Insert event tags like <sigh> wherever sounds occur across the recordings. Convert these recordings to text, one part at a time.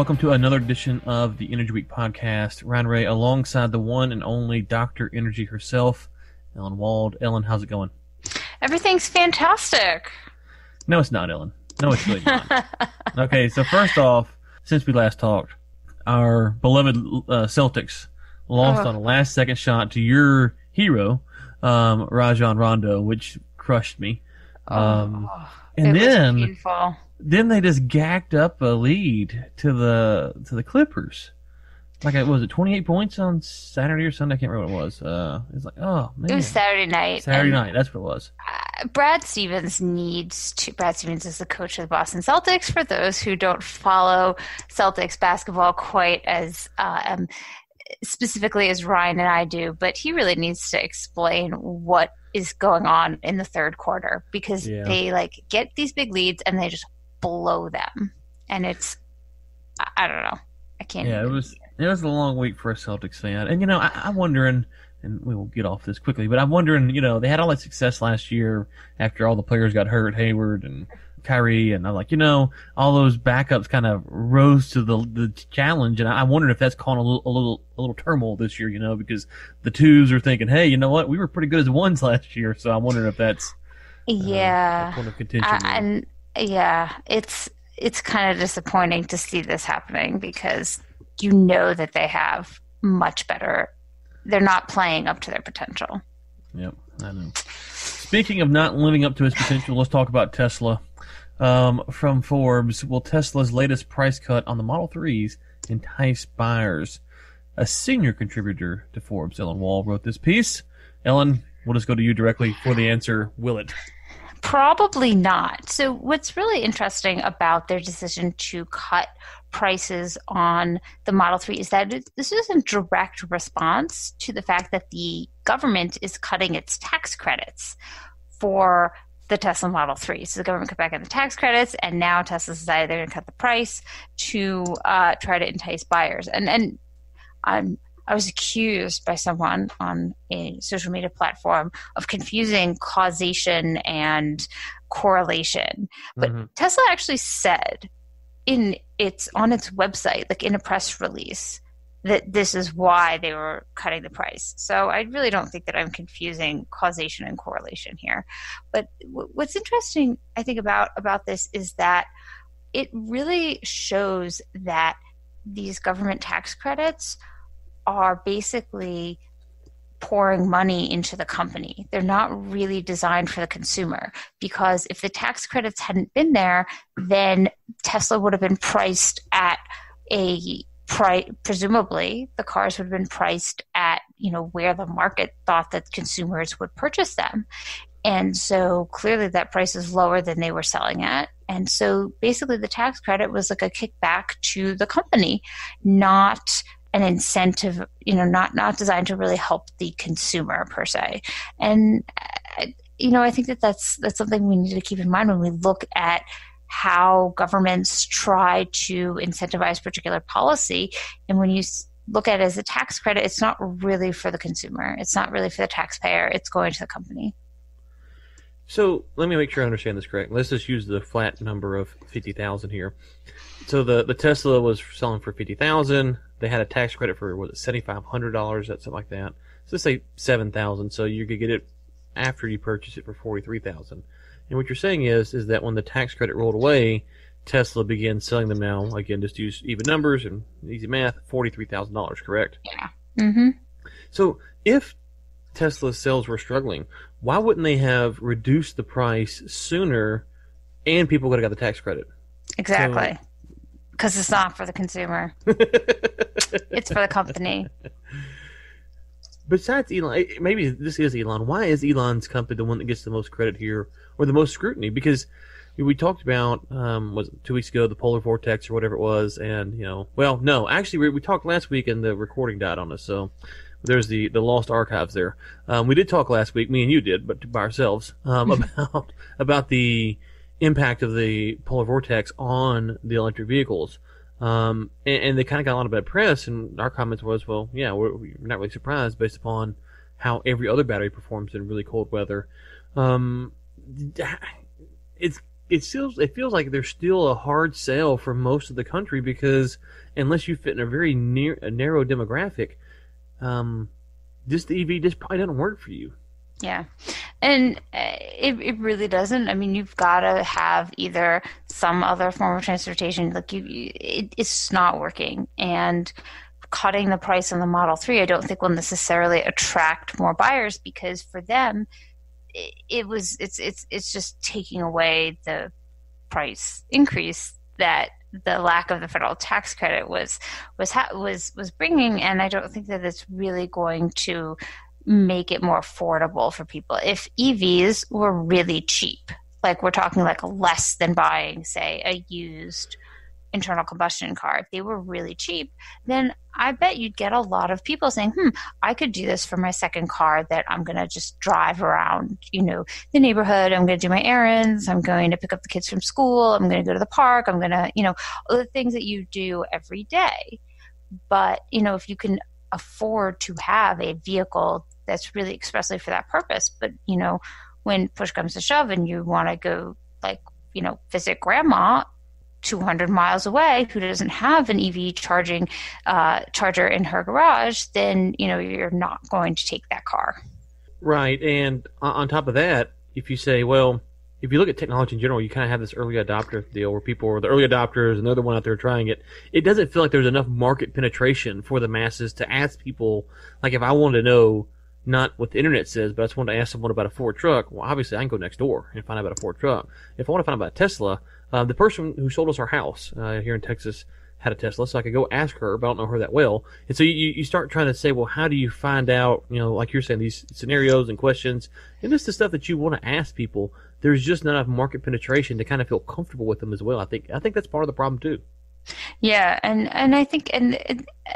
Welcome to another edition of the Energy Week podcast. Ryan Ray alongside the one and only Dr. Energy herself, Ellen Wald. Ellen, how's it going? Everything's fantastic. No, it's not, Ellen. No, it's really not. <laughs> okay, so first off, since we last talked, our beloved uh, Celtics lost Oh. on a last second shot to your hero, um, Rajon Rondo, which crushed me. Um, and it then was painful. Then they just gacked up a lead to the to the Clippers. Like it was it twenty eight points on Saturday or Sunday? I can't remember what it was. Uh, it's like oh man, It was Saturday night. Saturday night. That's what it was. uh, Brad Stevens needs to. Brad Stevens is the coach of the Boston Celtics. For those who don't follow Celtics basketball quite as uh, um, specifically as Ryan and I do, but he really needs to explain what is going on in the third quarter because Yeah. they like get these big leads and they just blow them, and it's I, I don't know. I can't. Yeah, it was it was a long week for a Celtics fan, and you know I, I'm wondering, and we will get off this quickly, but I'm wondering, you know, they had all that success last year after all the players got hurt, Hayward and Kyrie, and I'm like, you know, all those backups kind of rose to the the challenge, and I, I wondered if that's causing a little a little a little turmoil this year, you know, because the twos are thinking, hey, you know what, we were pretty good as ones last year, so I'm wondering if that's uh, yeah. a point of contention. There. and yeah, it's it's kind of disappointing to see this happening because you know that they have much better. They're not playing up to their potential. Yep, I know. Speaking of not living up to its potential, let's talk about Tesla. Um, from Forbes, will Tesla's latest price cut on the Model 3s entice buyers? A senior contributor to Forbes, Ellen Wald, wrote this piece. Ellen, we'll just go to you directly for the answer. Will it? Probably not. So, what's really interesting about their decision to cut prices on the Model 3 is that it, this is in direct response to the fact that the government is cutting its tax credits for the Tesla Model 3. So, the government cut back on the tax credits, and now Tesla decided they're going to cut the price to uh, try to entice buyers. And, and I'm I was accused by someone on a social media platform of confusing causation and correlation. But Mhm. Tesla actually said in its on its website, like in a press release, that this is why they were cutting the price. So I really don't think that I'm confusing causation and correlation here. But w- what's interesting, I think about about this is that it really shows that these government tax credits are basically pouring money into the company. They're not really designed for the consumer because if the tax credits hadn't been there, then Tesla would have been priced at a price presumably the cars would have been priced at, you know, where the market thought that consumers would purchase them. And so clearly that price is lower than they were selling at. And so basically the tax credit was like a kickback to the company, not an incentive, you know, not not designed to really help the consumer per se. And uh, you know, I think that that's that's something we need to keep in mind when we look at how governments try to incentivize particular policy. And when you look at it as a tax credit, it's not really for the consumer. It's not really for the taxpayer. It's going to the company. So let me make sure I understand this correct. Let's just use the flat number of fifty thousand here. So the the Tesla was selling for fifty thousand. They had a tax credit for was it seventy five hundred dollars, that's something like that. So let's say seven thousand. So you could get it after you purchase it for forty three thousand. And what you're saying is is that when the tax credit rolled away, Tesla began selling them now. Again, just use even numbers and easy math. Forty three thousand dollars, correct? Yeah. Mm-hmm. So if Tesla's sales were struggling, why wouldn't they have reduced the price sooner and people would have got the tax credit? Exactly. Because it's not for the consumer. <laughs> It's for the company. Besides Elon, eh, maybe this is Elon. Why is Elon's company the one that gets the most credit here or the most scrutiny? Because we talked about um, was it two weeks ago the polar vortex or whatever it was, and you know, well, no, actually we, we talked last week and the recording died on us, so there's the the lost archives there. Um, we did talk last week, me and you did, but by ourselves, um, <laughs> about about the impact of the polar vortex on the electric vehicles. Um, and, and they kind of got a lot of bad press, and our comments was, well, yeah, we're, we're not really surprised based upon how every other battery performs in really cold weather. Um, it's it feels it feels like there's still a hard sell for most of the country because unless you fit in a very near a narrow demographic, um, this EV just probably doesn't work for you. Yeah, and uh, it it really doesn't. I mean, you've got to have either some other form of transportation. Like you, it, it's not working, and cutting the price on the Model Three, I don't think will necessarily attract more buyers because for them, it, it was it's it's it's just taking away the price increase that the lack of the federal tax credit was was was was bringing, and I don't think that it's really going to make it more affordable for people. If EVs were really cheap, like we're talking like less than buying, say, a used internal combustion car, if they were really cheap, then I bet you'd get a lot of people saying, hmm, I could do this for my second car that I'm going to just drive around, you know, the neighborhood. I'm going to do my errands. I'm going to pick up the kids from school. I'm going to go to the park. I'm going to, you know, all the things that you do every day. But, you know, if you can afford to have a vehicle that's really expressly for that purpose. But, you know, when push comes to shove and you want to go, like, you know, visit grandma 200 miles away who doesn't have an EV charging uh, charger in her garage, then, you know, you're not going to take that car. Right. And on top of that, if you say, well, if you look at technology in general, you kind of have this early adopter deal where people are the early adopters and they're the one out there trying it. It doesn't feel like there's enough market penetration for the masses to ask people, like if I wanted to know not what the internet says, but I just wanted to ask someone about a Ford truck, well, obviously I can go next door and find out about a Ford truck. If I want to find out about a Tesla, uh, the person who sold us our house uh, here in Texas had a Tesla, so I could go ask her, but I don't know her that well. And so you, you start trying to say, well, how do you find out, you know, like you're saying, these scenarios and questions, and this is the stuff that you want to ask people. There's just not enough market penetration to kind of feel comfortable with them as well. I think I think that's part of the problem too. Yeah, and and I think and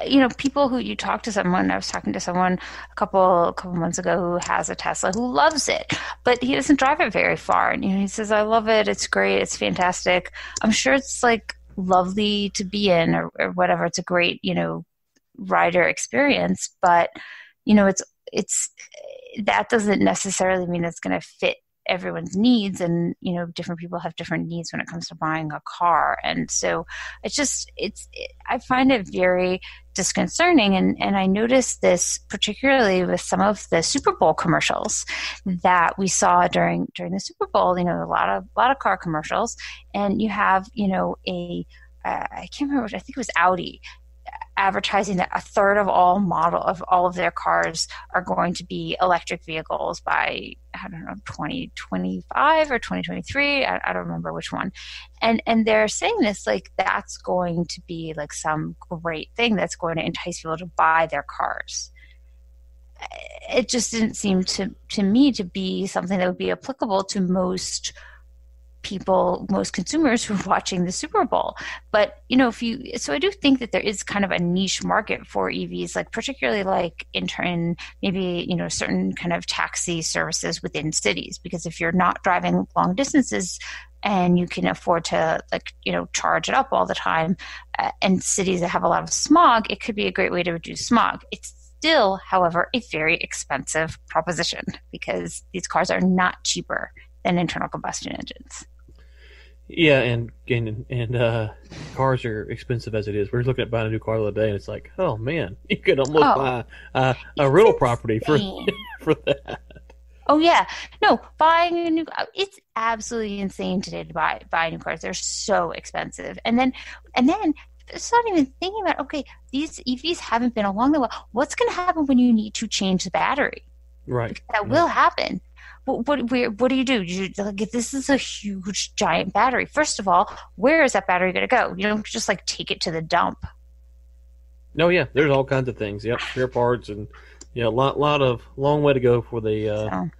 you know people who you talk to someone. I was talking to someone a couple a couple months ago who has a Tesla who loves it, but he doesn't drive it very far. And you know, he says, "I love it. It's great. It's fantastic. I'm sure it's like lovely to be in or, or whatever. It's a great you know rider experience, but you know, it's it's that doesn't necessarily mean it's going to fit everyone's needs and you know different people have different needs when it comes to buying a car and so it's just it's it, i find it very disconcerting and and i noticed this particularly with some of the super bowl commercials that we saw during during the super bowl you know a lot of a lot of car commercials and you have you know a uh, I can't remember. I think it was Audi advertising that a third of all model of all of their cars are going to be electric vehicles by I don't know 2025 or 2023 I, I, don't remember which one. And and they're saying this like that's going to be like some great thing that's going to entice people to buy their cars. It just didn't seem to to me to be something that would be applicable to most people, most consumers who are <laughs> watching the Super Bowl. But, you know, if you, so I do think that there is kind of a niche market for EVs, like particularly like in turn, maybe, you know, certain kind of taxi services within cities. Because if you're not driving long distances, and you can afford to like you know charge it up all the time uh, and cities that have a lot of smog it could be a great way to reduce smog it's still however a very expensive proposition because these cars are not cheaper than internal combustion engines yeah, and and and uh, cars are expensive as it is. We are looking at buying a new car the other day, and it's like, oh man, <laughs> you could almost oh, buy uh, a rental property for <laughs> for that. Oh yeah, no, buying a new it's absolutely insane today to buy buy new cars. They're so expensive, and then and then it's not even thinking about okay, these EVs haven't been along the way. What's going to happen when you need to change the battery? Right, that will happen what what, what do you do? You like if this is a huge giant battery. First of all, where is that battery going to go? You don't just like take it to the dump. No, yeah, there's all kinds of things. Yep, spare parts and yeah, a lot lot of long way to go for the uh, so.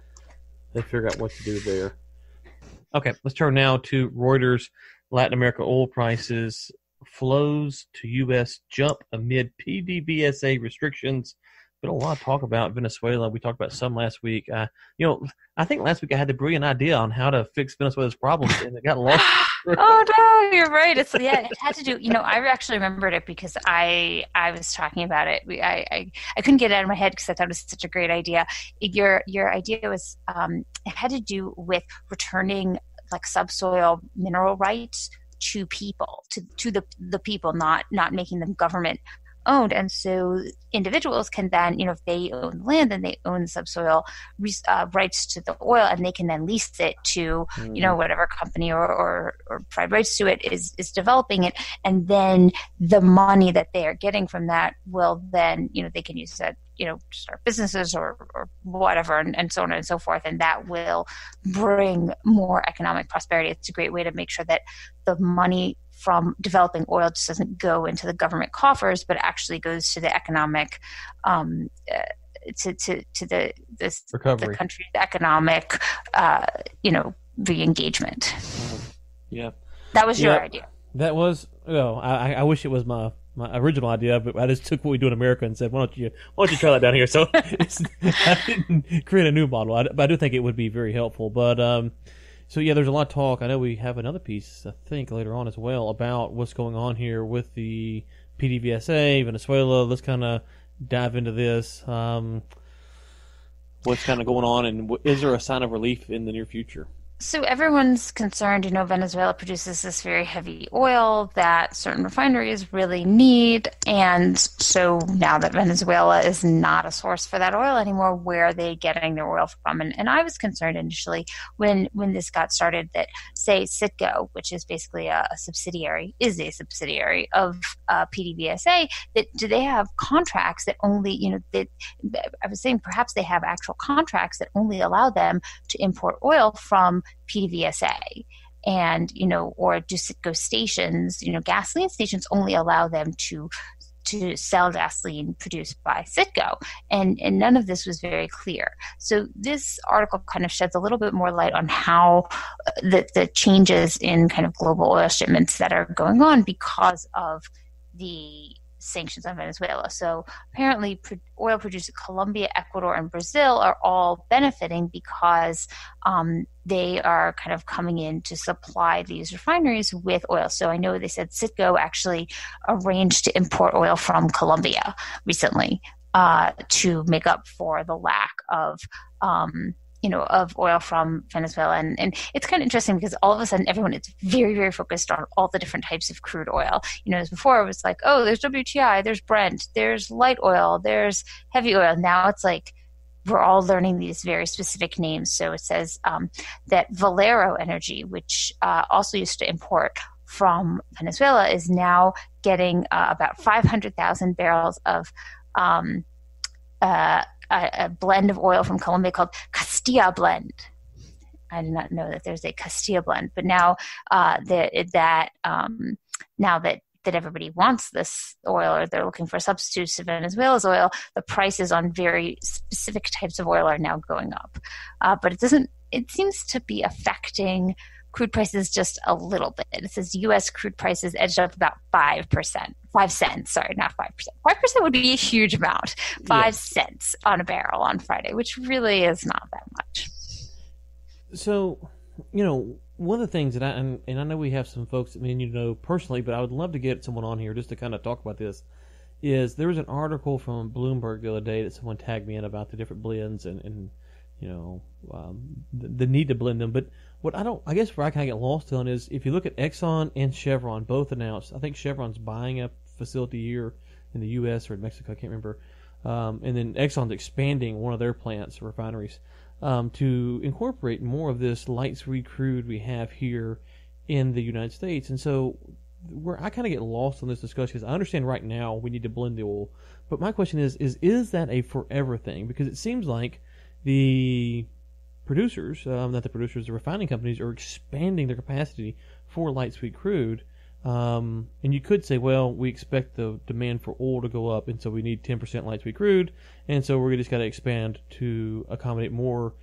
they figure out what to do there. Okay, let's turn now to Reuters. Latin America oil prices flows to U.S. jump amid PDVSA restrictions been a lot of talk about Venezuela. We talked about some last week. Uh, you know, I think last week I had the brilliant idea on how to fix Venezuela's problems, and it got lost. <laughs> oh no, you're right. It's yeah, it had to do. You know, I actually remembered it because I I was talking about it. We, I, I I couldn't get it out of my head because I thought it was such a great idea. Your your idea was um, it had to do with returning like subsoil mineral rights to people to to the the people not not making them government owned. And so individuals can then, you know, if they own the land, then they own the subsoil uh, rights to the oil, and they can then lease it to, mm-hmm. you know, mm-hmm. whatever company or, or, or provide rights to it is, is developing it. And then the money that they are getting from that will then, you know, they can use that you know start businesses or, or whatever and, and so on and so forth and that will bring more economic prosperity it's a great way to make sure that the money from developing oil just doesn't go into the government coffers, but actually goes to the economic, um, uh, to, to, to the, this, Recovery. the country's economic, uh, you know, re-engagement. Mm-hmm. Yeah. That was your idea. That was, well, I, I wish it was my, my original idea, but I just took what we do in America and said, why don't you, why don't you try that down here? So <laughs> I didn't create a new model, I, but I do think it would be very helpful. But, um, so yeah, there's a lot of talk. I know we have another piece, I think, later on as well about what's going on here with the PDVSA, Venezuela. Let's kind of dive into this. Um, what's kind of going on, and is there a sign of relief in the near future? So everyone's concerned, you know, Venezuela produces this very heavy oil that certain refineries really need. And so now that Venezuela is not a source for that oil anymore, where are they getting their oil from? And, and I was concerned initially when, when this got started that, say, Citgo, which is basically a, a subsidiary, is a subsidiary of uh, PDVSA, that do they have contracts that only, you know, that I was saying perhaps they have actual contracts that only allow them to import oil from PDVSA and you know or go stations you know gasoline stations only allow them to to sell gasoline produced by Citgo. And, and none of this was very clear. So this article kind of sheds a little bit more light on how uh, the, the changes in kind of global oil shipments that are going on because of the sanctions on Venezuela. So apparently, oil producers Colombia, Ecuador, and Brazil are all benefiting because um, they are kind of coming in to supply these refineries with oil. So I know they said Citgo actually arranged to import oil from Colombia recently uh, to make up for the lack of. Um, you know, of oil from Venezuela. And, and it's kind of interesting because all of a sudden everyone is very, very focused on all the different types of crude oil. You know, as before it was like, oh, there's WTI, there's Brent, there's light oil, there's heavy oil. Now it's like, we're all learning these very specific names. So it says um, that Valero Energy, which uh, also used to import from Venezuela, is now getting uh, about 500,000 barrels of um, uh, a, a blend of oil from Colombia called Castilla blend. I did not know that there's a Castilla blend, but now uh, that that um, now that that everybody wants this oil or they're looking for substitutes to Venezuela's oil, the prices on very specific types of oil are now going up. Uh, but it doesn't. It seems to be affecting crude prices just a little bit. It says U.S. crude prices edged up about five percent, five cents. Sorry, not five percent. Five percent would be a huge amount. Five yeah. cents on a barrel on Friday, which really is not that much. So, you know, one of the things that I and, and I know we have some folks that I mean you know personally, but I would love to get someone on here just to kind of talk about this. Is there was an article from Bloomberg the other day that someone tagged me in about the different blends and, and you know um, the, the need to blend them, but what I don't, I guess where I kind of get lost on is if you look at Exxon and Chevron, both announced. I think Chevron's buying a facility here in the U.S. or in Mexico, I can't remember. Um, and then Exxon's expanding one of their plants, refineries, um, to incorporate more of this light sweet crude we have here in the United States. And so, where I kind of get lost on this discussion is I understand right now we need to blend the oil, but my question is, is is that a forever thing? Because it seems like the producers, um, not the producers, the refining companies are expanding their capacity for light sweet crude. Um, and you could say, well, we expect the demand for oil to go up, and so we need 10% light sweet crude, and so we're just got to expand to accommodate more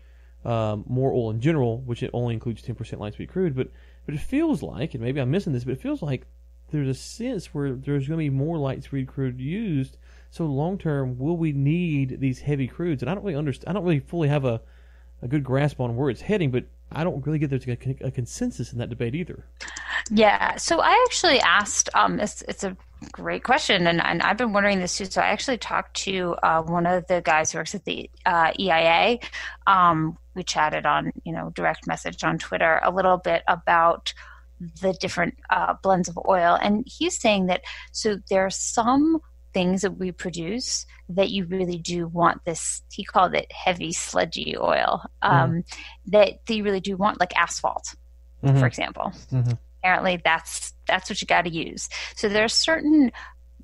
um, more oil in general, which it only includes 10% light sweet crude. But but it feels like, and maybe I'm missing this, but it feels like there's a sense where there's going to be more light sweet crude used. So long term, will we need these heavy crudes? And I don't really understand. I don't really fully have a a good grasp on where it's heading, but I don't really get there's a, a consensus in that debate either. Yeah, so I actually asked. Um, it's it's a great question, and, and I've been wondering this too. So I actually talked to uh, one of the guys who works at the uh, EIA, um, we chatted on you know direct message on Twitter a little bit about the different uh, blends of oil, and he's saying that so there are some things that we produce that you really do want this he called it heavy sludgy oil um, mm that, you really do want like asphalt mm-hmm. for example mm-hmm. apparently that's that's what you got to use so there are certain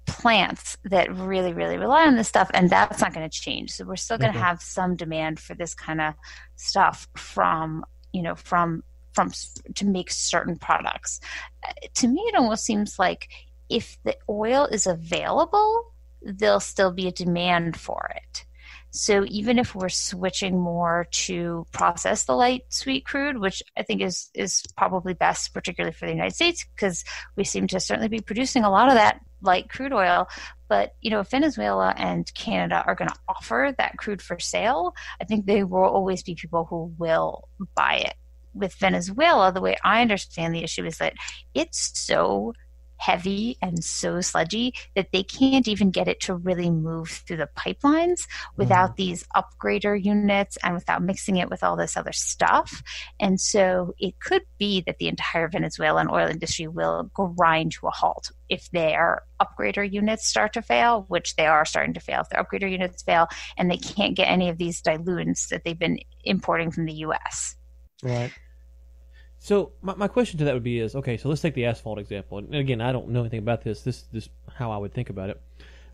plants that really really rely on this stuff and that's not going to change so we're still going to mm-hmm. have some demand for this kind of stuff from you know from from to make certain products uh, to me it almost seems like if the oil is available, there'll still be a demand for it. So even if we're switching more to process the light sweet crude, which I think is is probably best, particularly for the United States, because we seem to certainly be producing a lot of that light crude oil. But you know, if Venezuela and Canada are going to offer that crude for sale, I think there will always be people who will buy it. With Venezuela, the way I understand the issue is that it's so heavy and so sludgy that they can't even get it to really move through the pipelines without mm. these upgrader units and without mixing it with all this other stuff. And so it could be that the entire Venezuelan oil industry will grind to a halt if their upgrader units start to fail, which they are starting to fail. If their upgrader units fail and they can't get any of these diluents that they've been importing from the US. Right. So my, my question to that would be is okay. So let's take the asphalt example. And again, I don't know anything about this. This this how I would think about it.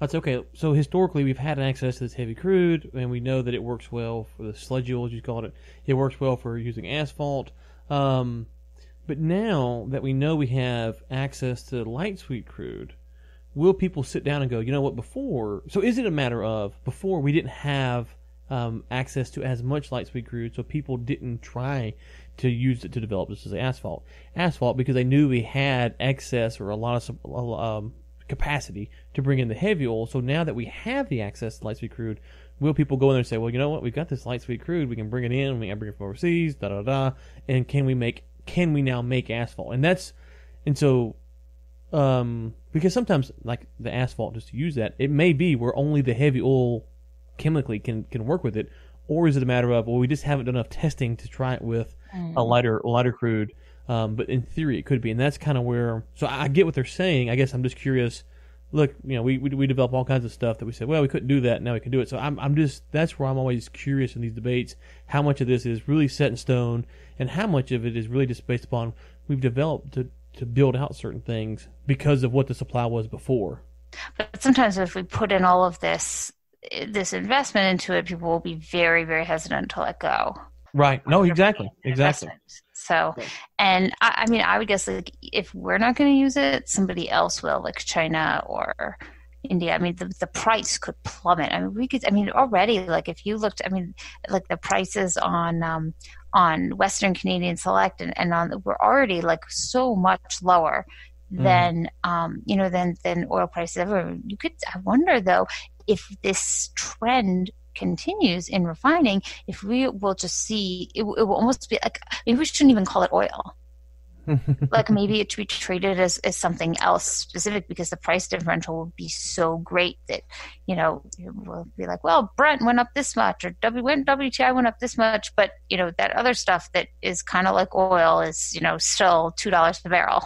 That's okay. So historically, we've had access to this heavy crude, and we know that it works well for the sludgy oil, as you call it. It works well for using asphalt. Um, but now that we know we have access to light sweet crude, will people sit down and go, you know what? Before, so is it a matter of before we didn't have um, access to as much light sweet crude, so people didn't try to use it to develop this as asphalt. Asphalt because they knew we had excess or a lot of um, capacity to bring in the heavy oil. So now that we have the access to light sweet crude, will people go in there and say, well, you know what, we've got this light sweet crude, we can bring it in, we can bring it from overseas, da da da, and can we make, can we now make asphalt? And that's, and so, um, because sometimes like the asphalt, just to use that, it may be where only the heavy oil chemically can can work with it, or is it a matter of well, we just haven't done enough testing to try it with mm. a lighter lighter crude? Um, but in theory, it could be, and that's kind of where. So I get what they're saying. I guess I'm just curious. Look, you know, we, we we develop all kinds of stuff that we said, well, we couldn't do that. Now we can do it. So I'm I'm just that's where I'm always curious in these debates. How much of this is really set in stone, and how much of it is really just based upon we've developed to to build out certain things because of what the supply was before. But sometimes if we put in all of this this investment into it, people will be very, very hesitant to let go. Right. No, exactly. Exactly. So, and I, I, mean, I would guess like if we're not going to use it, somebody else will, like China or India. I mean, the, the price could plummet. I mean, we could, I mean, already, like if you looked, I mean, like the prices on, um, on Western Canadian Select and, and on, we're already like so much lower mm. than um, you know than than oil prices ever. You could I wonder though if this trend continues in refining, if we will just see, it, it will almost be like maybe we shouldn't even call it oil. <laughs> like maybe it should be treated as, as something else specific because the price differential will be so great that you know we'll be like well brent went up this much or w went wti went up this much but you know that other stuff that is kind of like oil is you know still two dollars a barrel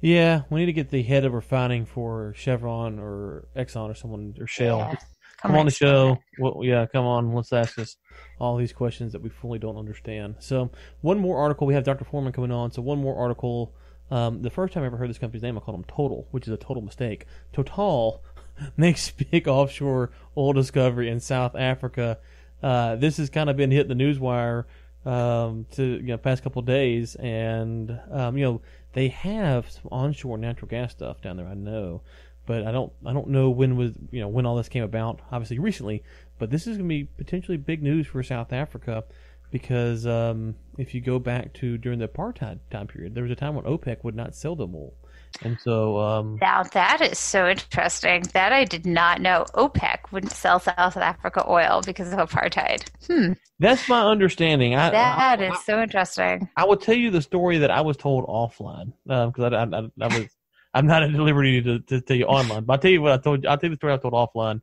yeah, we need to get the head of refining for Chevron or Exxon or someone or Shell. Yeah. Come, come on the show. Well, yeah, come on. Let's ask us all these questions that we fully don't understand. So, one more article. We have Dr. Foreman coming on. So, one more article. Um, the first time I ever heard this company's name, I called them Total, which is a total mistake. Total <laughs> makes big offshore oil discovery in South Africa. Uh, this has kind of been hitting the newswire um, to you know past couple days, and um, you know they have some onshore natural gas stuff down there. I know, but I don't I don't know when was you know when all this came about. Obviously recently, but this is going to be potentially big news for South Africa because um, if you go back to during the apartheid time period, there was a time when OPEC would not sell them oil. And so um, now that is so interesting. That I did not know. OPEC wouldn't sell South Africa oil because of apartheid. Hmm. That's my understanding. I, that I, is I, so interesting. I will tell you the story that I was told offline because uh, I, I, was I'm not at liberty to, to tell you online. But I'll tell you what I told. You, I'll tell you the story I told offline,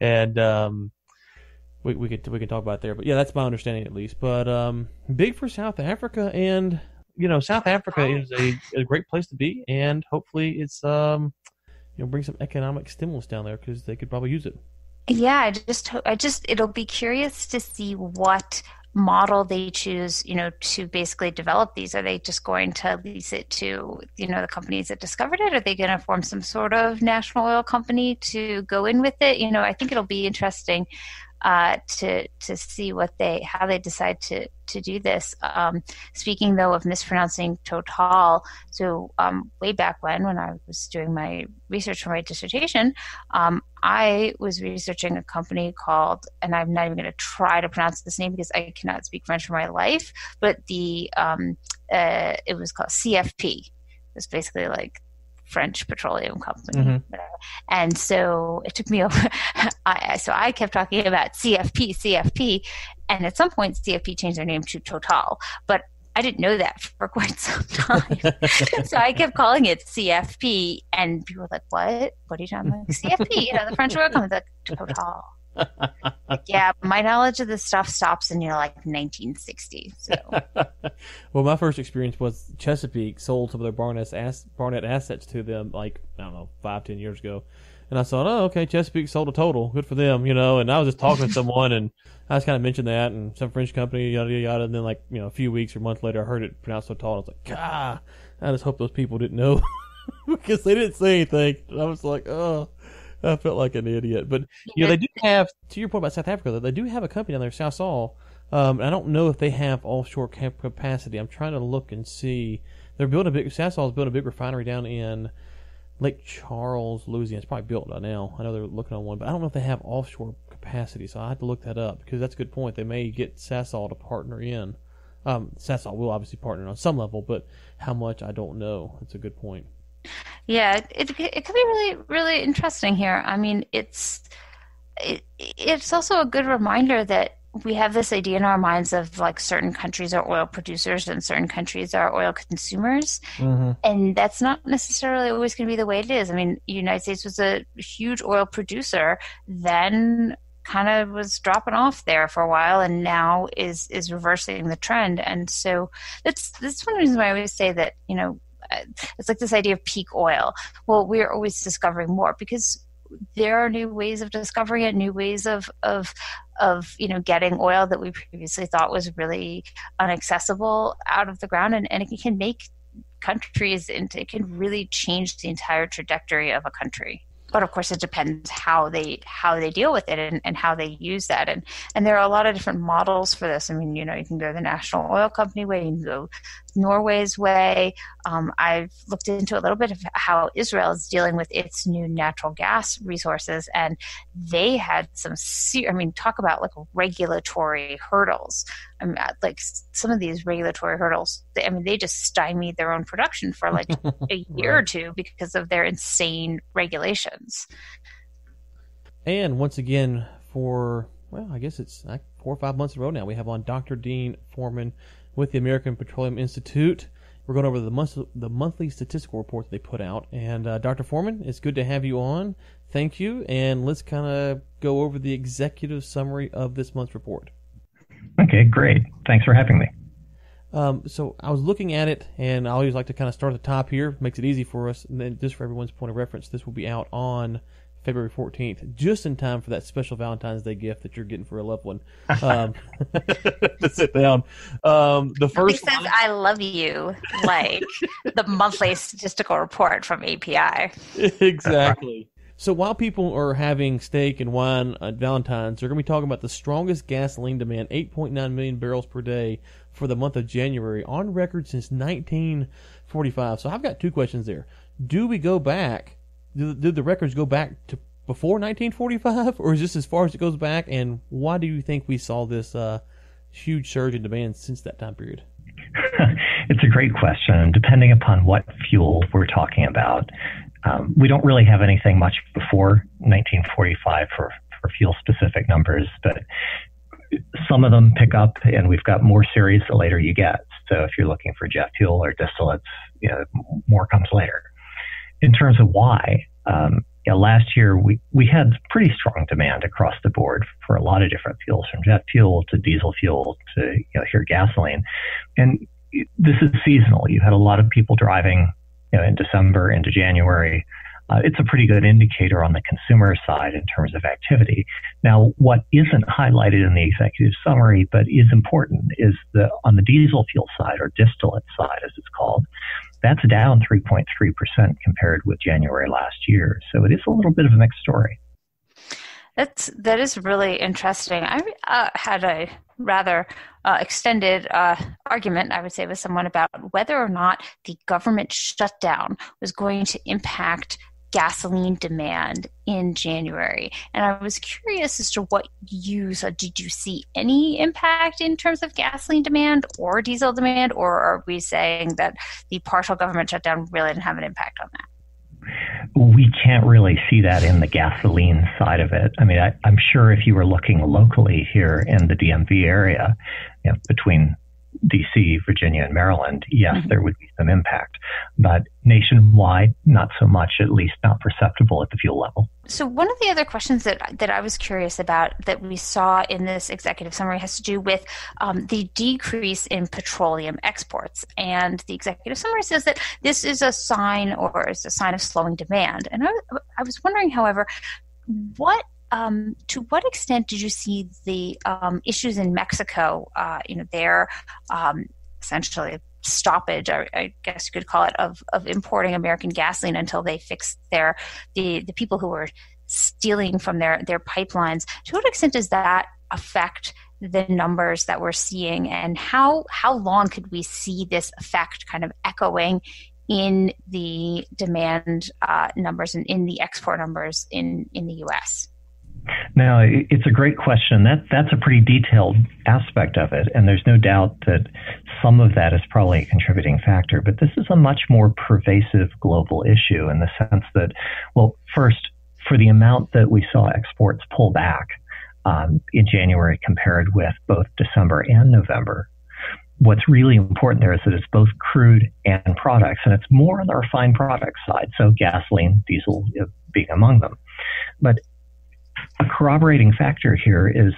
and um, we, we could we can talk about there. But yeah, that's my understanding at least. But um, big for South Africa, and you know, South Africa is a, a great place to be, and hopefully it's um, you know, bring some economic stimulus down there because they could probably use it. Yeah, I just I just it'll be curious to see what model they choose, you know, to basically develop these? Are they just going to lease it to, you know, the companies that discovered it? Are they going to form some sort of national oil company to go in with it? You know, I think it'll be interesting uh, to to see what they how they decide to to do this. Um, speaking though of mispronouncing Total, so um, way back when when I was doing my research for my dissertation, um, I was researching a company called, and I'm not even going to try to pronounce this name because I cannot speak French for my life, but the um, uh, it was called CFP. It was basically like French petroleum company. Mm-hmm. And so it took me <laughs> over. I, so I kept talking about CFP, CFP. And at some point, CFP changed their name to Total. But I didn't know that <laughs> for quite some time. <laughs> so I kept calling it CFP. And people were like, what? What are you talking about? CFP, you know, the French oil company, like Total yeah, my knowledge of this stuff stops in you know like 1960. So. <laughs> well, my first experience was Chesapeake sold some of their Barnett, ass- Barnett assets to them like I don't know five ten years ago, and I thought, oh okay, Chesapeake sold a total, good for them, you know. And I was just talking to <laughs> someone, and I just kind of mentioned that, and some French company, yada yada yada. And then like you know a few weeks or months later, I heard it pronounced Total. I was like, God, I just hope those people didn't know <laughs> because they didn't say anything. And I was like, oh. <laughs> I felt like an idiot. But you know, they do have to your point about South Africa. Though they do have a company down there, Sasol. Um, I don't know if they have offshore capacity. I'm trying to look and see. They're building a big. Sasol is building a big refinery down in Lake Charles, Louisiana. It's probably built by now. I know they're looking on one, but I don't know if they have offshore capacity. So I have to look that up because that's a good point. They may get Sasol to partner in. Um, Sasol will obviously partner on some level, but how much I don't know. That's a good point. Yeah, it, it could be really, really interesting here. I mean, it's it, it's also a good reminder that we have this idea in our minds of like certain countries are oil producers and certain countries are oil consumers mm-hmm. and that's not necessarily always going to be the way it is i mean the united states was a huge oil producer then kind of was dropping off there for a while and now is is reversing the trend and so that's that's one reason why i always say that you know it's like this idea of peak oil. Well, we're always discovering more because there are new ways of discovering it, new ways of of of you know getting oil that we previously thought was really inaccessible out of the ground, and, and it can make countries into it can really change the entire trajectory of a country. But of course it depends how they how they deal with it and, and how they use that. And and there are a lot of different models for this. I mean you know you can go the national oil company way you can go norway's way. Um, i've looked into a little bit of how israel is dealing with its new natural gas resources and they had some i mean talk about like regulatory hurdles. I mean, like some of these regulatory hurdles they, i mean they just stymied their own production for like <laughs> a year right. or two because of their insane regulations. And once again for well i guess it's like four or five months in a row now we have on dr dean foreman with the american petroleum institute we're going over the month, the monthly statistical report that they put out and uh, dr foreman it's good to have you on thank you and let's kind of go over the executive summary of this month's report Okay, great. Thanks for having me. Um, so I was looking at it, and I always like to kind of start at the top here, makes it easy for us. And then, just for everyone's point of reference, this will be out on February 14th, just in time for that special Valentine's Day gift that you're getting for a loved one. <laughs> Um, to <laughs> sit down. Um, the first says line... "I love you," like the monthly statistical report from API. <laughs> exactly. So while people are having steak and wine at Valentine's, they're going to be talking about the strongest gasoline demand, 8.9 million barrels per day for the month of January, on record since 1945. So I've got two questions there. Do we go back? Do, do the records go back to before 1945, or is this as far as it goes back? And why do you think we saw this uh, huge surge in demand since that time period? <laughs> it's a great question. Depending upon what fuel we're talking about, um, we don't really have anything much before 1945 for, for fuel specific numbers, but some of them pick up, and we've got more series the later you get. So if you're looking for jet fuel or distillates, you know, more comes later. In terms of why, um, you know, last year we, we had pretty strong demand across the board for a lot of different fuels, from jet fuel to diesel fuel to you know, here gasoline. And this is seasonal. You had a lot of people driving you know, in December into January. Uh, it's a pretty good indicator on the consumer side in terms of activity. Now, what isn't highlighted in the executive summary but is important is the on the diesel fuel side or distillate side, as it's called, that's down 3.3% compared with January last year. So it is a little bit of a mixed story. That's that is really interesting. I uh, had a rather uh, extended uh, argument, I would say, with someone about whether or not the government shutdown was going to impact gasoline demand in January. And I was curious as to what you saw. Did you see any impact in terms of gasoline demand or diesel demand, or are we saying that the partial government shutdown really didn't have an impact on that? We can't really see that in the gasoline side of it. I mean, I, am sure if you were looking locally here in the DMV area, you know, between DC, Virginia, and Maryland, yes, mm-hmm. there would be some impact. But nationwide, not so much, at least not perceptible at the fuel level. So, one of the other questions that, that I was curious about that we saw in this executive summary has to do with um, the decrease in petroleum exports. And the executive summary says that this is a sign or is a sign of slowing demand. And I, I was wondering, however, what um, to what extent did you see the um, issues in Mexico? Uh, you know, their um, essentially stoppage, I, I, guess you could call it, of of importing American gasoline until they fixed their the the people who were stealing from their their pipelines. To what extent does that affect the numbers that we're seeing, and how how long could we see this effect kind of echoing in the demand uh, numbers and in the export numbers in in the U.S. Now, it's a great question. That that's a pretty detailed aspect of it, and there's no doubt that some of that is probably a contributing factor. But this is a much more pervasive global issue in the sense that, well, first, for the amount that we saw exports pull back um, in January compared with both December and November, what's really important there is that it's both crude and products, and it's more on the refined product side, so gasoline, diesel being among them. But a corroborating factor here is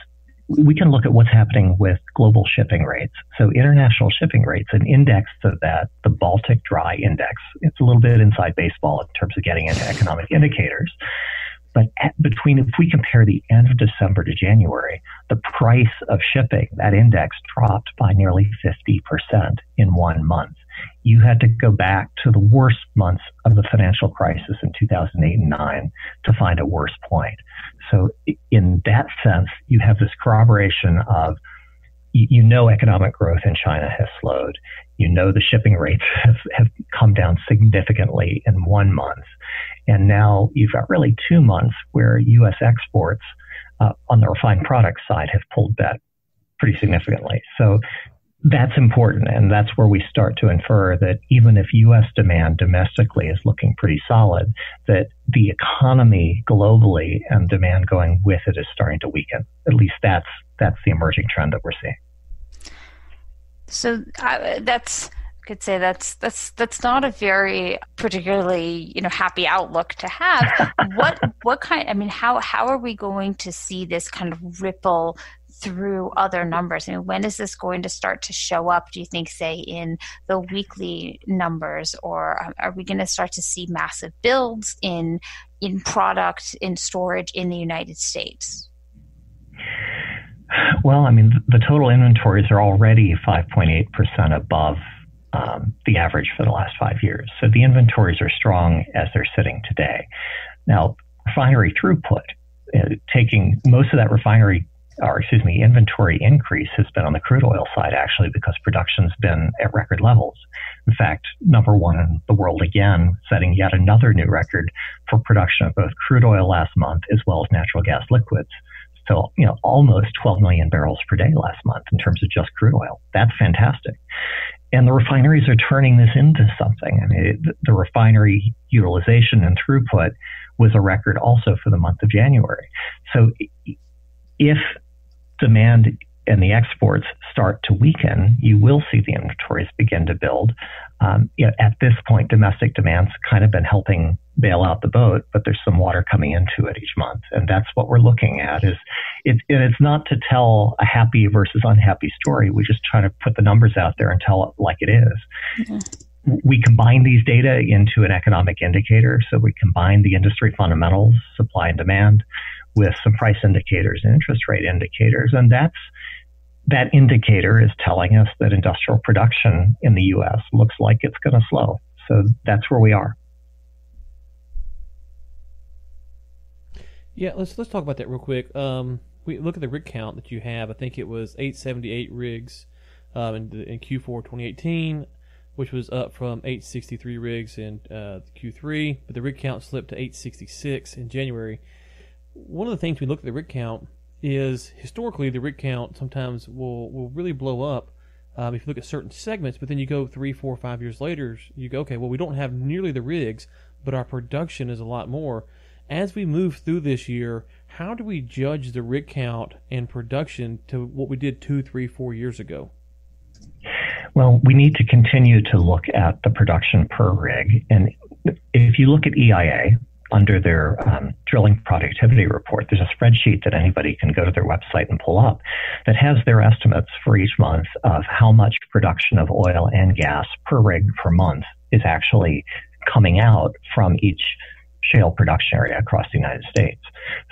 we can look at what's happening with global shipping rates. So international shipping rates, an index of that, the Baltic Dry Index. It's a little bit inside baseball in terms of getting into economic indicators. But between, if we compare the end of December to January, the price of shipping, that index dropped by nearly 50% in one month. You had to go back to the worst months of the financial crisis in 2008 and 9 to find a worse point. So, in that sense, you have this corroboration of you know economic growth in China has slowed. You know the shipping rates <laughs> have, have come down significantly in one month. And now you've got really two months where U.S. exports uh, on the refined product side have pulled back pretty significantly. So that's important. And that's where we start to infer that even if U.S. demand domestically is looking pretty solid, that the economy globally and demand going with it is starting to weaken. At least that's, that's the emerging trend that we're seeing. So uh, that's could say that's that's that's not a very particularly you know happy outlook to have. <laughs> what what kind? I mean, how how are we going to see this kind of ripple through other numbers? I mean, when is this going to start to show up, do you think, say, in the weekly numbers? Or um, are we going to start to see massive builds in, in product, in storage in the United States? Well, I mean, the total inventories are already 5.8% above um, the average for the last five years. So the inventories are strong as they're sitting today. Now, refinery throughput, uh, taking most of that refinery or excuse me, inventory increase has been on the crude oil side actually because production's been at record levels. In fact, number one in the world again, setting yet another new record for production of both crude oil last month as well as natural gas liquids. So, you know, almost 12 million barrels per day last month in terms of just crude oil. That's fantastic. And the refineries are turning this into something. I mean, it, the refinery utilization and throughput was a record also for the month of January. So if demand and the exports start to weaken, you will see the inventories begin to build. Um, you know, at this point, domestic demand's kind of been helping bail out the boat, but there's some water coming into it each month, and that's what we're looking at. Is it, it's not to tell a happy versus unhappy story. We just try to put the numbers out there and tell it like it is. Mm-hmm. We combine these data into an economic indicator. So we combine the industry fundamentals, supply and demand, with some price indicators and interest rate indicators, and that's that indicator is telling us that industrial production in the U.S. looks like it's going to slow. So that's where we are. Yeah, let's let's talk about that real quick. Um, we look at the rig count that you have. I think it was 878 rigs um, in, in Q4 2018, which was up from 863 rigs in uh, Q3. But the rig count slipped to 866 in January. One of the things we look at the rig count is historically the rig count sometimes will will really blow up um, if you look at certain segments. But then you go three, four, five years later, you go, okay, well we don't have nearly the rigs, but our production is a lot more. As we move through this year, how do we judge the rig count and production to what we did two, three, four years ago? Well, we need to continue to look at the production per rig. And if you look at EIA, under their um, drilling productivity report, there's a spreadsheet that anybody can go to their website and pull up that has their estimates for each month of how much production of oil and gas per rig per month is actually coming out from each shale production area across the United States.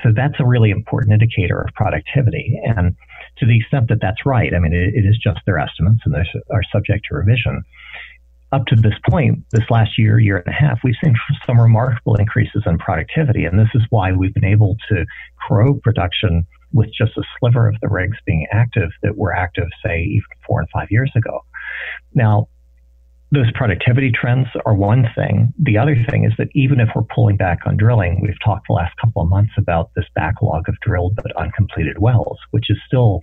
So that's a really important indicator of productivity. And to the extent that that's right, I mean, it, it is just their estimates and they are subject to revision up to this point, this last year, year and a half, we've seen some remarkable increases in productivity. And this is why we've been able to grow production with just a sliver of the rigs being active that were active, say, even four and five years ago. Now, those productivity trends are one thing. The other thing is that even if we're pulling back on drilling, we've talked the last couple of months about this backlog of drilled but uncompleted wells, which is still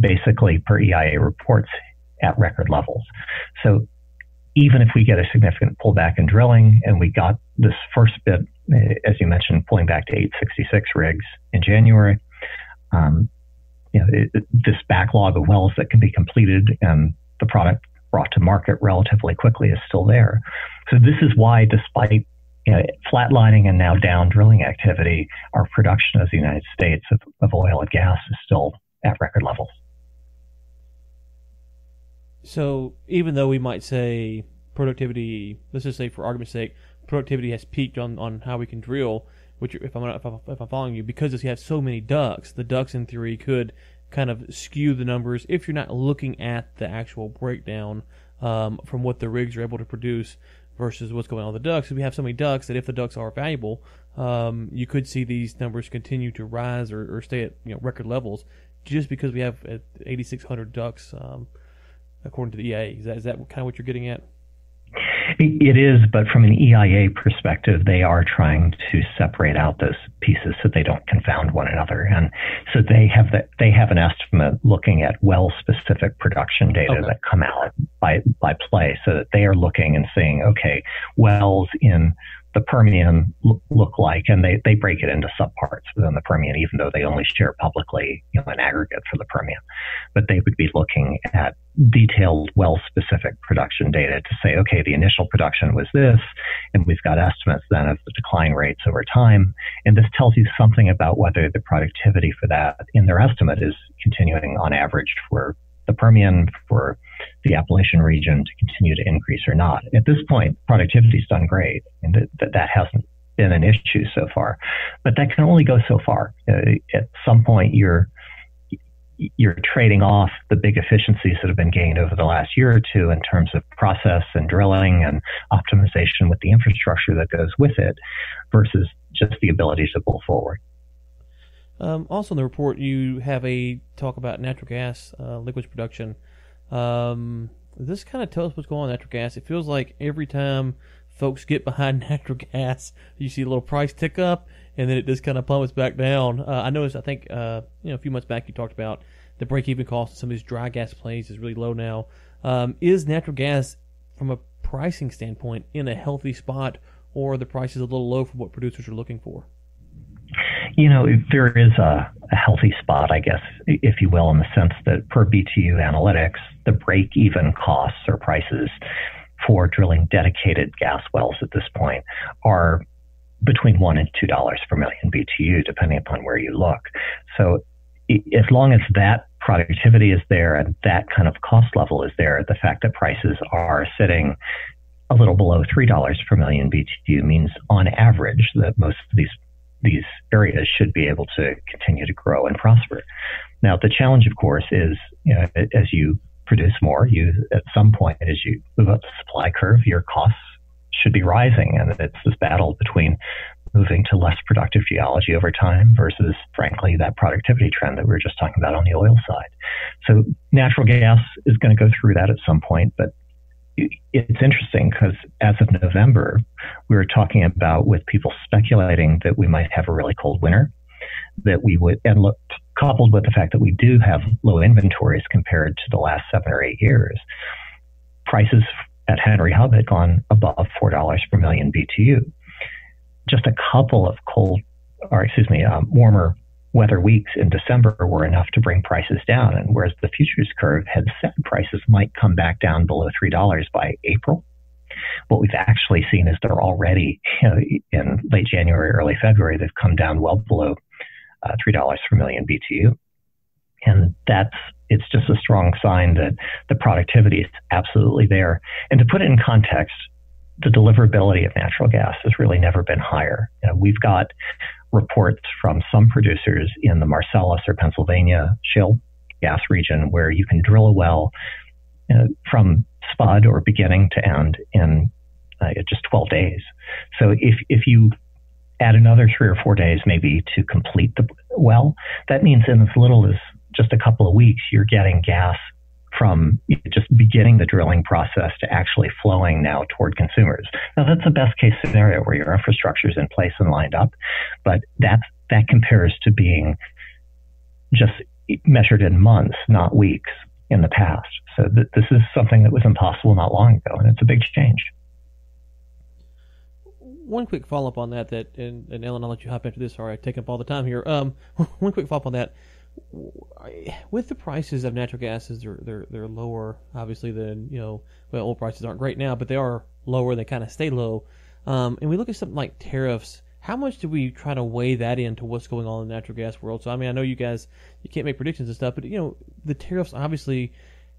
basically per EIA reports at record levels. So even if we get a significant pullback in drilling and we got this first bit, eh, as you mentioned, pulling back to 866 rigs in January, um, you know, it, this backlog of wells that can be completed and the product brought to market relatively quickly is still there. So this is why, despite you know, flatlining and now down drilling activity, our production as the United States of, of oil and gas is still at record levels. So even though we might say productivity, let's just say for argument's sake, productivity has peaked on, on how we can drill. Which, if I'm if I'm, if I'm following you, because you have so many DUCs, the DUCs in theory could kind of skew the numbers if you're not looking at the actual breakdown um, from what the rigs are able to produce versus what's going on with the DUCs. we have so many DUCs that if the DUCs are valuable, um, you could see these numbers continue to rise or, or, stay at you know record levels just because we have 8,600 DUCs. um, according to the EIA. Is that, is that kind of what you're getting at? It is, but from an EIA perspective, they are trying to separate out those pieces so they don't confound one another, and so they have the, they have an estimate looking at well-specific production data okay. that come out by by play, so that they are looking and saying, okay, wells in the Permian look like, and they, they break it into subparts within the Permian, even though they only share publicly you know, an aggregate for the Permian. But they would be looking at detailed, well specific production data to say, okay, the initial production was this, and we've got estimates then of the decline rates over time. And this tells you something about whether the productivity for that in their estimate is continuing on average for the Permian, for the Appalachian region to continue to increase or not. At this point, productivity's done great, and that, that hasn't been an issue so far. But that can only go so far. Uh, at some point, you're you're trading off the big efficiencies that have been gained over the last year or two in terms of process and drilling and optimization with the infrastructure that goes with it versus just the ability to pull forward. Um, also, in the report, you have a talk about natural gas uh, liquids production. Um, this kind of tells us what's going on with natural gas. It feels like every time folks get behind <laughs> natural gas, you see a little price tick up, and then it just kind of plummets back down. Uh, I noticed, I think, uh, you know, a few months back you talked about the break-even cost of some of these dry gas plays is really low now. Um, is natural gas, from a pricing standpoint, in a healthy spot, or the prices a little low for what producers are looking for? You know, there is a, a, healthy spot, I guess, if you will, in the sense that per BTU analytics, the break even costs or prices for drilling dedicated gas wells at this point are between one and two dollars per million BTU, depending upon where you look. So, as long as that productivity is there and that kind of cost level is there, the fact that prices are sitting a little below three dollars per million BTU means, on average, that most of these these areas should be able to continue to grow and prosper. Now, the challenge, of course, is you know, as you produce more, you at some point as you move up the supply curve, your costs should be rising, and it's this battle between moving to less productive geology over time versus, frankly, that productivity trend that we were just talking about on the oil side. So natural gas is going to go through that at some point, but it's interesting because as of November, we were talking about with people speculating that we might have a really cold winter, that we would, and look, coupled with the fact that we do have low inventories compared to the last seven or eight years, prices at Henry Hub had gone above $4 per million BTU. Just a couple of cold, or excuse me, um, warmer weather weeks in December were enough to bring prices down. And whereas the futures curve had said prices might come back down below $3 by April, what we've actually seen is they're already you know, in late January, early February, they've come down well below uh, $3 per million BTU. And that's, it's just a strong sign that the productivity is absolutely there. And to put it in context, the deliverability of natural gas has really never been higher. You know, we've got reports from some producers in the Marcellus or Pennsylvania shale gas region where you can drill a well uh, from spud or beginning to end in uh, just 12 days. So if, if you add another three or four days maybe to complete the well, that means in as little as just a couple of weeks, you're getting gas from just beginning the drilling process to actually flowing now toward consumers. Now that's the best case scenario where your infrastructure is in place and lined up, but that that compares to being just measured in months, not weeks in the past. So th- this is something that was impossible not long ago, and it's a big change. One quick follow up on that, that and, and Ellen, I'll let you hop into this. Sorry, I take up all the time here. Um, <laughs> one quick follow up on that with the prices of natural gases, they're they're they're lower, obviously than you know. Well, oil prices aren't great now, but they are lower. They kind of stay low. Um, and we look at something like tariffs. How much do we try to weigh that into what's going on in the natural gas world? So I mean, I know you guys you can't make predictions and stuff, but you know the tariffs obviously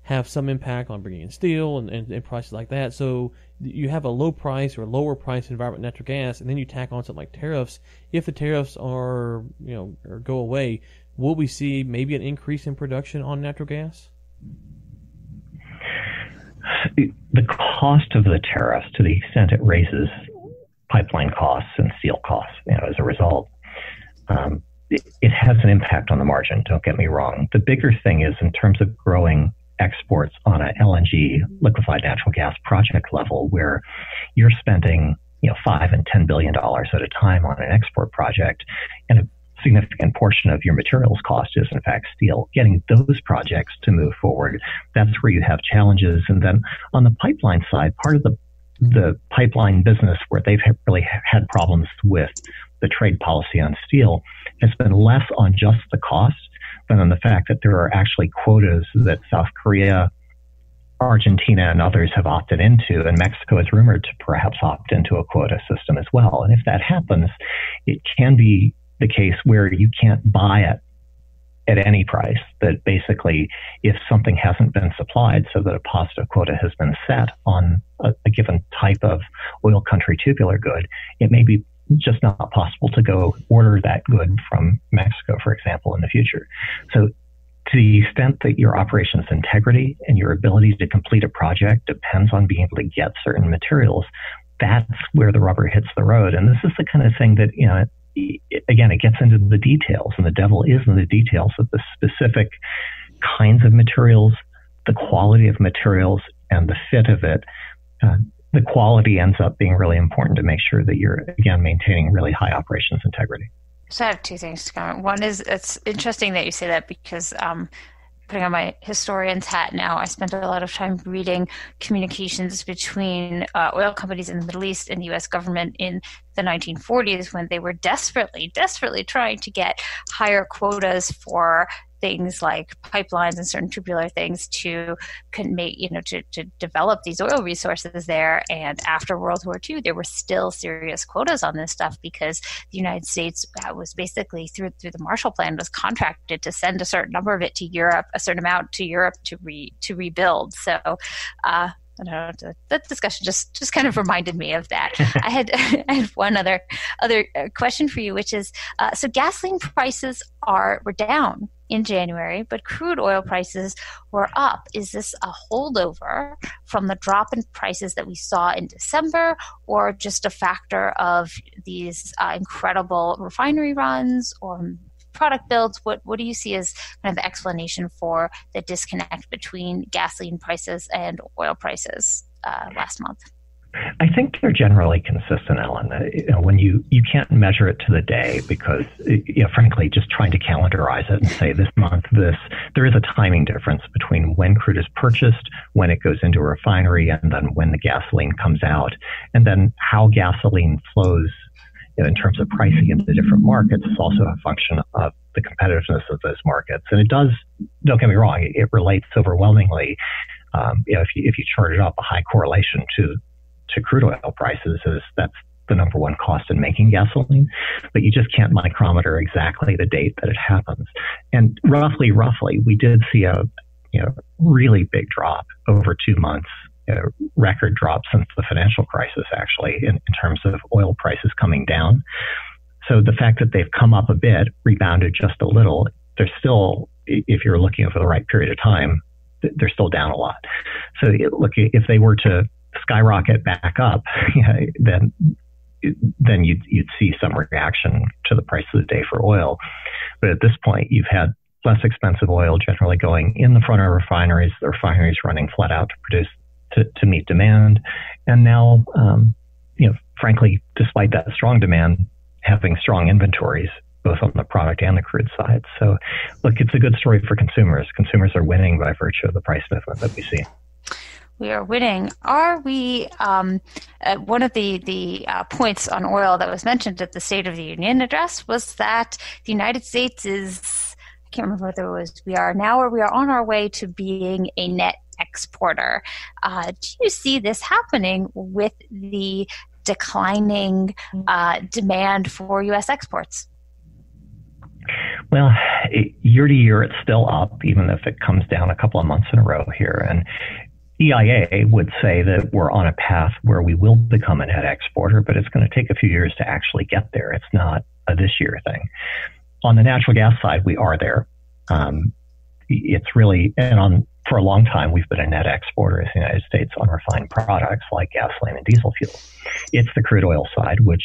have some impact on bringing in steel and, and, and prices like that. So you have a low price or lower price environment natural gas, and then you tack on something like tariffs. If the tariffs are you know or go away, will we see maybe an increase in production on natural gas? The cost of the tariffs, to the extent it raises pipeline costs and steel costs, you know, as a result, um, it, it has an impact on the margin. Don't get me wrong. The bigger thing is in terms of growing exports on a LNG liquefied natural gas project level, where you're spending you know five and ten billion dollars at a time on an export project, and a significant portion of your materials cost is in fact steel. Getting those projects to move forward, that's where you have challenges. And then on the pipeline side, part of the the pipeline business where they've really had problems with the trade policy on steel has been less on just the cost than on the fact that there are actually quotas that South Korea, Argentina, and others have opted into, and Mexico is rumored to perhaps opt into a quota system as well. And if that happens, it can be the case where you can't buy it at any price. That basically, if something hasn't been supplied so that a positive quota has been set on a, a given type of oil country tubular good, it may be just not possible to go order that good from Mexico, for example, in the future. So to the extent that your operations integrity and your ability to complete a project depends on being able to get certain materials, that's where the rubber hits the road. And this is the kind of thing that, you know, again, it gets into the details, and the devil is in the details of the specific kinds of materials, the quality of materials, and the fit of it. Uh, the quality ends up being really important to make sure that you're, again, maintaining really high operations integrity. So I have two things to comment. One is it's interesting that you say that because um, putting on my historian's hat now, I spent a lot of time reading communications between uh, oil companies in the Middle East and the U.S. government in the 1940s when they were desperately, desperately trying to get higher quotas for things like pipelines and certain tubular things to make you know to, to develop these oil resources there and after world war ii there were still serious quotas on this stuff because the united states uh, was basically through through the marshall plan was contracted to send a certain number of it to europe a certain amount to europe to re to rebuild so uh, I don't know. That discussion just just kind of reminded me of that. <laughs> I had <laughs> I had one other other uh, question for you, which is uh, so gasoline prices are were down in January, but crude oil prices were up. Is this a holdover from the drop in prices that we saw in December, or just a factor of these uh, incredible refinery runs or product builds? What what do you see as kind of the explanation for the disconnect between gasoline prices and oil prices uh, last month? I think they're generally consistent, Ellen. Uh, you know, when you you can't measure it to the day because, you know, frankly, just trying to calendarize it and say this month this, there is a timing difference between when crude is purchased, when it goes into a refinery, and then when the gasoline comes out, and then how gasoline flows you know, in terms of pricing into the different markets is also a function of the competitiveness of those markets. And it does, don't get me wrong, it relates overwhelmingly. Um, you know, if you, if you chart it up, a high correlation to to crude oil prices is that's the number one cost in making gasoline, but you just can't micrometer exactly the date that it happens. And roughly, roughly, we did see a you know really big drop over two months record drop since the financial crisis, actually, in, in terms of oil prices coming down. So the fact that they've come up a bit, rebounded just a little, they're still, if you're looking for the right period of time, they're still down a lot. So look, if they were to skyrocket back up, <laughs> then then you'd you'd see some reaction to the price of the day for oil. But at this point, you've had less expensive oil generally going in the front of refineries. The refineries running flat out to produce to, to meet demand. And now, um, you know, frankly, despite that strong demand, having strong inventories both on the product and the crude side. So, look, it's a good story for consumers. Consumers are winning by virtue of the price movement that we see. We are winning. Are we? Um, uh, one of the the uh, points on oil that was mentioned at the State of the Union address was that the United States is. I can't remember whether it was we are now or we are on our way to being a net exporter. Uh, do you see this happening with the declining uh, demand for U.S. exports? Well, year to year, it's still up, even if it comes down a couple of months in a row here. And EIA would say that we're on a path where we will become a net exporter, but it's going to take a few years to actually get there. It's not a this year thing. On the natural gas side, we are there. Um, it's really, and on for a long time, we've been a net exporter as the United States on refined products like gasoline and diesel fuel. It's the crude oil side, which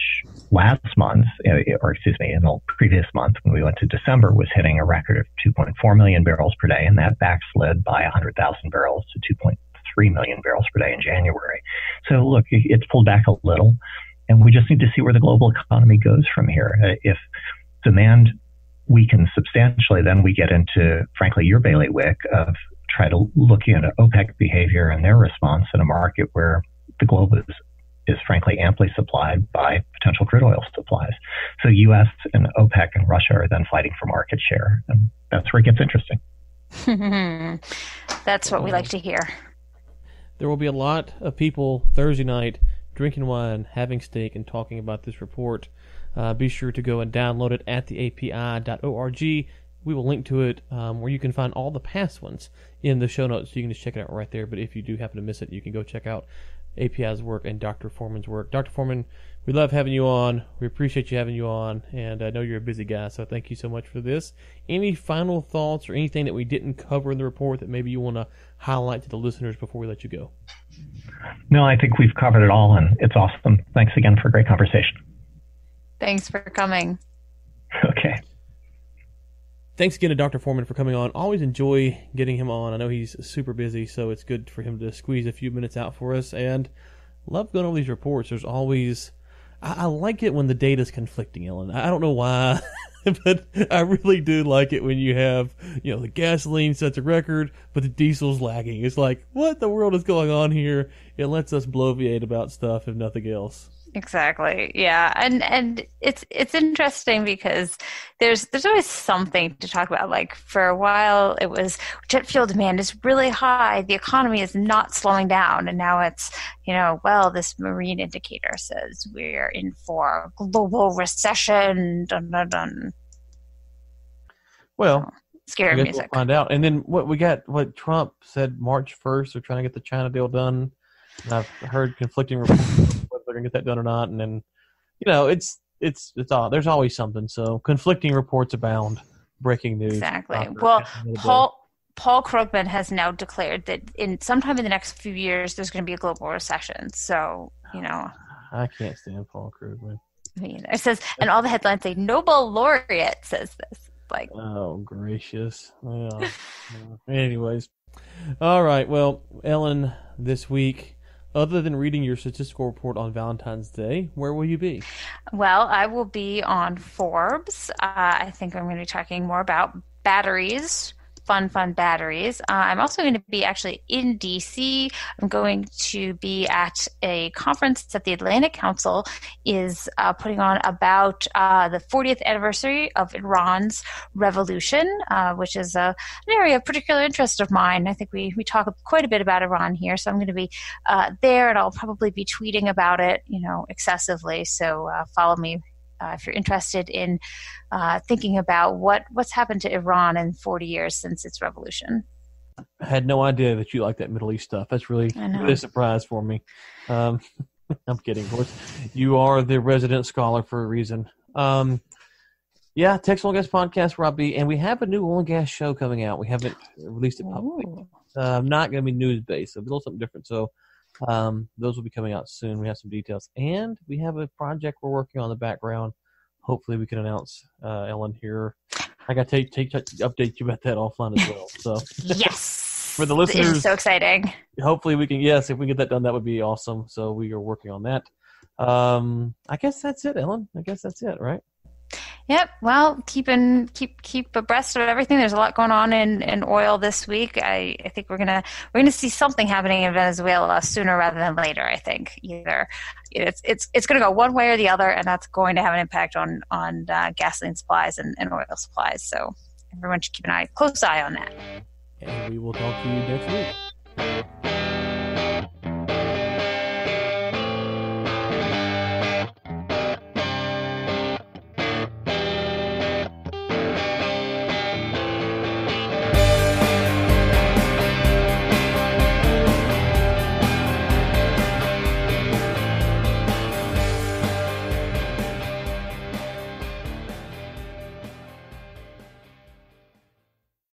last month, uh, or excuse me, in the previous month when we went to December, was hitting a record of 2.4 million barrels per day, and that backslid by 100,000 barrels to 2.3 million barrels per day in January. So look, it's pulled back a little, and we just need to see where the global economy goes from here. Uh, if demand weakens substantially, then we get into, frankly, your bailiwick of try to look at OPEC behavior and their response in a market where the globe is is frankly amply supplied by potential crude oil supplies. So U.S. and OPEC and Russia are then fighting for market share, and that's where it gets interesting. <laughs> that's what we like to hear. There will be a lot of people Thursday night drinking wine, having steak, and talking about this report. Uh, be sure to go and download it at the API.org we will link to it um, where you can find all the past ones in the show notes. So you can just check it out right there. But if you do happen to miss it, you can go check out API's work and Dr. Foreman's work. Dr. Foreman, we love having you on. We appreciate you having you on, and I know you're a busy guy, so thank you so much for this. Any final thoughts or anything that we didn't cover in the report that maybe you want to highlight to the listeners before we let you go? No, I think we've covered it all, and it's awesome. Thanks again for a great conversation. Thanks for coming. <laughs> Okay thanks again to Dr. Foreman for coming on. Always enjoy getting him on. I know he's super busy, so it's good for him to squeeze a few minutes out for us. And love going over these reports. There's always, I, I like it when the data's conflicting, Ellen. I don't know why. <laughs> but I really do like it when you have, you know, the gasoline sets a record, but the diesel's lagging. It's like, what the world is going on here? It lets us bloviate about stuff, if nothing else. Exactly. Yeah. And and it's it's interesting because there's there's always something to talk about. Like for a while it was jet fuel demand is really high. The economy is not slowing down. And now it's, you know, well, this marine indicator says we're in for global recession. Dun dun dun. Well, Scary music. we'll find out. And then what we got, what Trump said March 1st, they're trying to get the China deal done. And I've heard conflicting reports they're to get that done or not. And then, you know, it's, it's, it's all, there's always something. So conflicting reports abound. Breaking news. Exactly. Well, a little bit. Paul Paul Krugman has now declared that in sometime in the next few years there's going to be a global recession. So you know, I can't stand Paul Krugman. I mean, it says, and all the headlines say Nobel laureate says this. Like, Oh, gracious. Yeah. <laughs> anyways. All right. Well, Ellen, this week, other than reading your statistical report on Valentine's Day, where will you be? well, I will be on Forbes. Uh, I think I'm going to be talking more about batteries. Fun, fun batteries. Uh, I'm also going to be actually in DC. I'm going to be at a conference that the Atlantic Council is uh, putting on about uh, the 40th anniversary of Iran's revolution, uh, which is a, an area of particular interest of mine. I think we, we talk quite a bit about Iran here, so I'm going to be uh, there and I'll probably be tweeting about it, you know, excessively. So uh, follow me uh, if you're interested in uh, thinking about what, what's happened to Iran in 40 years since its revolution. I had no idea that you like that Middle East stuff. That's really, really a surprise for me. Um, <laughs> I'm kidding, of course. You are the resident scholar for a reason. Um, yeah, Texas Oil and Gas Podcast, Rob B. And we have a new oil and gas show coming out. We haven't released it publicly. Uh, not going to be news based, so a little something different. So um, those will be coming out soon. We have some details, and we have a project we're working on in the background. Hopefully, we can announce uh, Ellen here. I got to take, take update you about that offline as well. So Yes. <laughs> For the It is listeners- so exciting. hopefully, we can. Yes, if we get that done, that would be awesome. So we are working on that. Um, I guess that's it, Ellen. I guess that's it, right? Yep. Well, keeping keep keep abreast of everything. There's a lot going on in, in oil this week. I, I think we're gonna we're gonna see something happening in Venezuela sooner rather than later. I think either it's it's it's gonna go one way or the other, and that's going to have an impact on on uh, gasoline supplies and, and oil supplies. So everyone should keep an eye close eye on that. And we will talk to you next week.